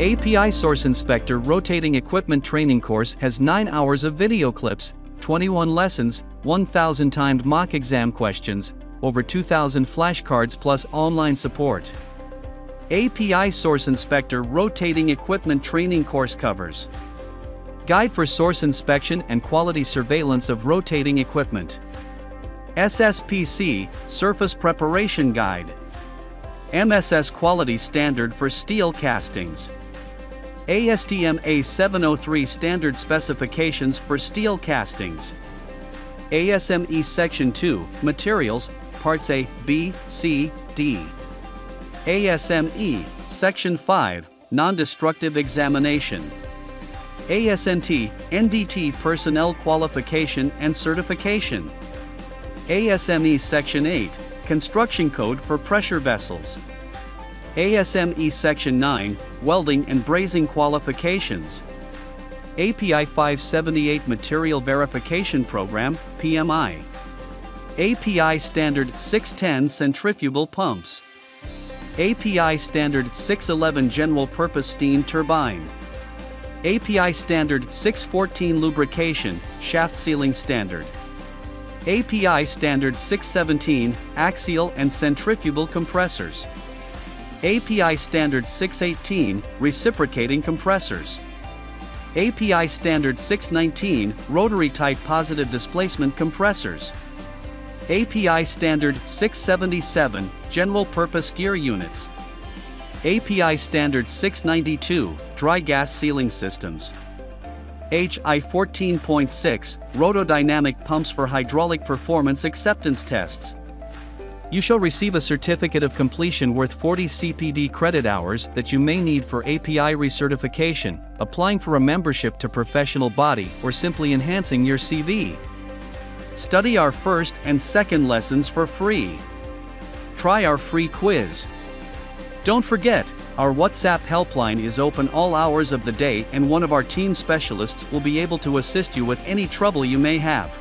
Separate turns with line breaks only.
API Source Inspector Rotating Equipment Training Course has 9 hours of video clips, 21 lessons, 1,000 timed mock exam questions, over 2,000 flashcards plus online support. API Source Inspector Rotating Equipment Training Course covers Guide for Source Inspection and Quality Surveillance of Rotating Equipment. SSPC Surface Preparation Guide. MSS Quality Standard for Steel Castings. ASTM A703 Standard Specifications for Steel Castings. ASME Section 2 Materials, Parts A, B, C, D. ASME Section 5 Non Destructive Examination. ASNT NDT Personnel Qualification and Certification. ASME Section 8 Construction Code for Pressure Vessels. ASME Section 9 Welding and Brazing Qualifications. API 578 Material Verification Program PMI. API Standard 610 Centrifugal Pumps. API Standard 611 General Purpose Steam Turbine. API Standard 614 Lubrication Shaft Sealing Standard. API Standard 617 Axial and Centrifugal Compressors. API Standard 618 Reciprocating Compressors. API Standard 619 Rotary Type Positive Displacement Compressors. API Standard 677 General Purpose Gear Units. API Standard 692 Dry Gas Sealing Systems. HI 14.6 Rotodynamic Pumps for Hydraulic Performance Acceptance Tests. You shall receive a certificate of completion worth 40 CPD credit hours that you may need for API recertification, applying for a membership to professional body, or simply enhancing your CV. Study our first and second lessons for free. Try our free quiz. Don't forget, our WhatsApp helpline is open all hours of the day and one of our team specialists will be able to assist you with any trouble you may have.